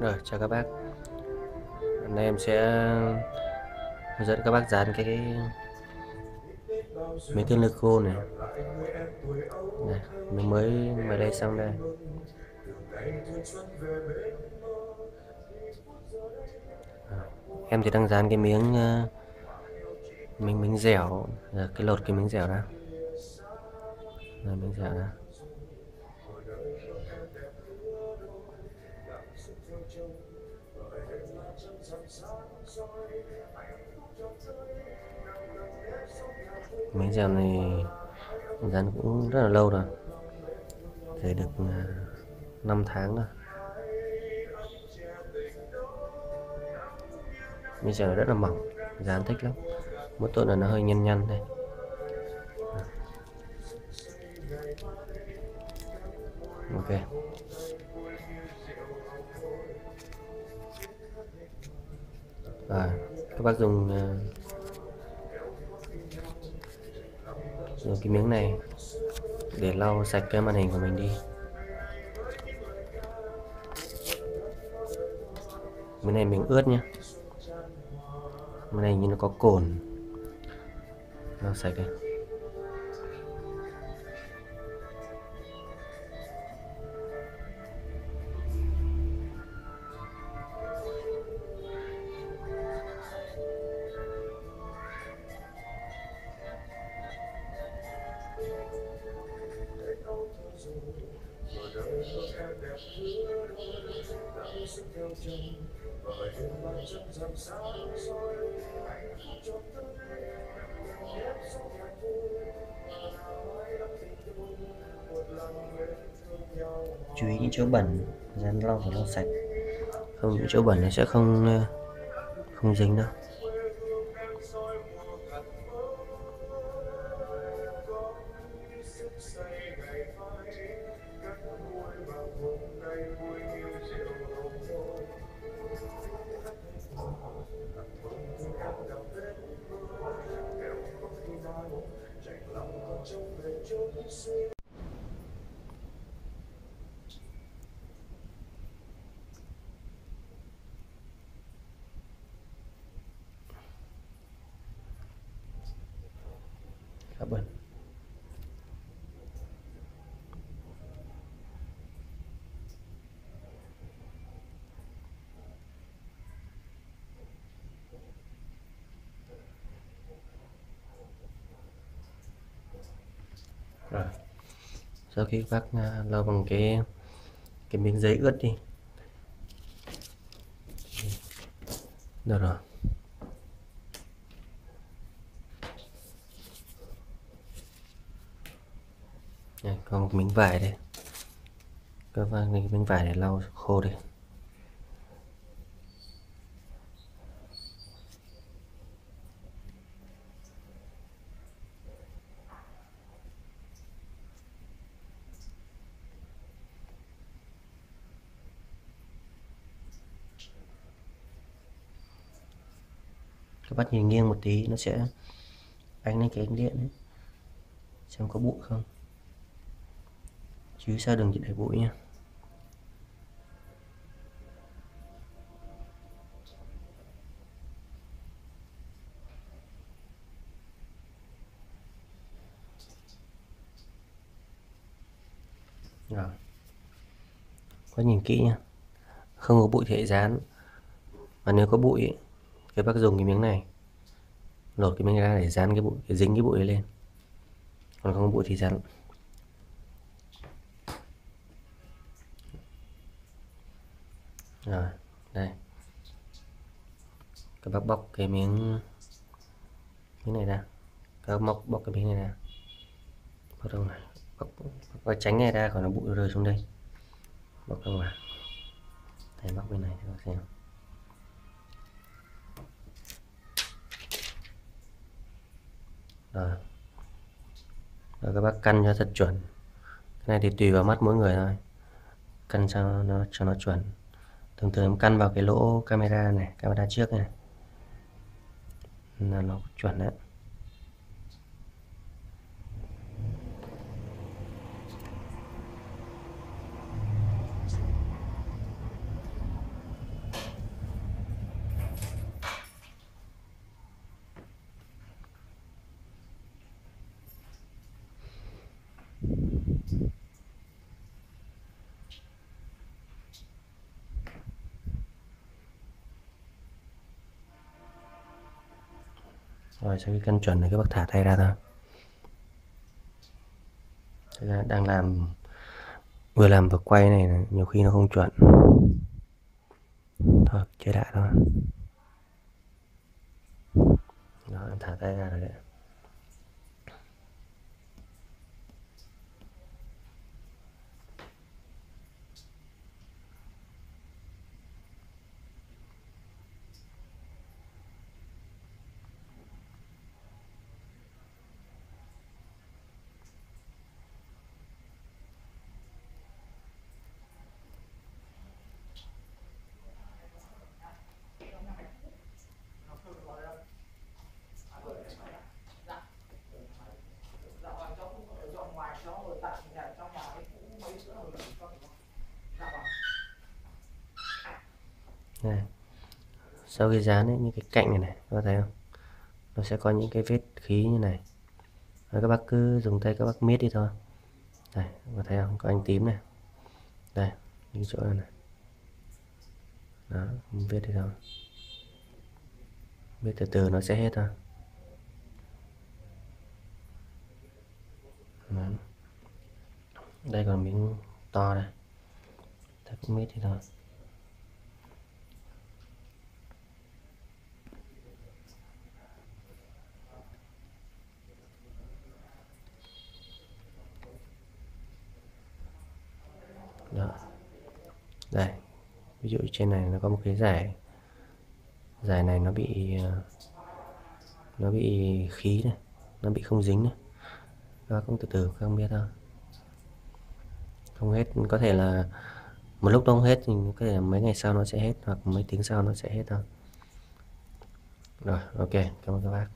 Rồi, chào các bác. Hôm nay em sẽ hướng dẫn các bác dán cái, cái mấy cái lư khô này. Này mình mới mới đây xong đây. À, em thì đang dán cái miếng ờ, miếng miếng dẻo ờ, cái lột cái miếng dẻo ra. Rồi miếng dẻo ra. Miếng giờ này dán cũng rất là lâu rồi. Thì được à, 5 tháng rồi. Bây giờ rất là mỏng, dán thích lắm. Mỗi tội là nó hơi nhăn nhăn đây. Ok. Và các bác dùng ờ, dùng cái miếng này để lau sạch cái màn hình của mình đi. Miếng này mình ướt nhé miếng này như nó có cồn. Lau sạch chú ý những chỗ bẩn dán lau phải lau sạch. Không những chỗ bẩn nó sẽ không ờ, không dính đâu. Khá bẩn rồi sau khi bác à, lau bằng cái cái miếng giấy ướt đi. Được rồi. Đây, còn một miếng vải đây. Các bạn miếng vải để lau khô đi. Các bác nhìn nghiêng một tí, nó sẽ ánh lên cái ánh điện đấy. Xem có bụi không. Chứ sao đừng chỉ để bụi nha. Rồi. Có nhìn kỹ nha. Không có bụi thì dán. Và nếu có bụi các bác dùng cái miếng này. Lột cái miếng ra để dán cái bụi để dính cái bụi lên. Còn không có bụi thì dán. Rồi đây. Các bác bóc cái miếng miếng này ra. Các bác móc bóc cái miếng này ra. Bắt đầu này bóc, bóc tránh này ra khỏi nó bụi rơi xuống đây. Bóc ra ngoài. Đây bóc bên này cho các xem. Rồi. Rồi các bác căn cho thật chuẩn. Cái này thì tùy vào mắt mỗi người thôi. Căn sao nó, cho nó chuẩn. Thường thường em căn vào cái lỗ camera này, camera trước này. Là nó chuẩn đấy. Rồi, sau khi cân chuẩn thì các bác thả tay ra thôi. Thế là đang làm, vừa làm vừa quay này, nhiều khi nó không chuẩn. Thôi chế đại thôi. Rồi thả tay ra rồi đấy. Này. sau khi dán ấy, những cái cạnh này này các bạn thấy không? Nó sẽ có những cái vết khí như này. Rồi các bác cứ dùng tay các bác miết đi thôi. Đây các bạn thấy không? Có anh tím này. Đây những chỗ này, này. Đó viết đi thôi. Viết từ từ nó sẽ hết thôi. Đó. đây còn miếng to này ta cũng miết đi thôi đó đây, ví dụ trên này nó có một cái giải giải này nó bị nó bị khí này, nó bị không dính này. Nó cũng từ từ không biết thôi. Không hết, có thể là một lúc nó không hết thì có thể mấy ngày sau nó sẽ hết hoặc mấy tiếng sau nó sẽ hết thôi. Rồi, ok, cảm ơn các bác.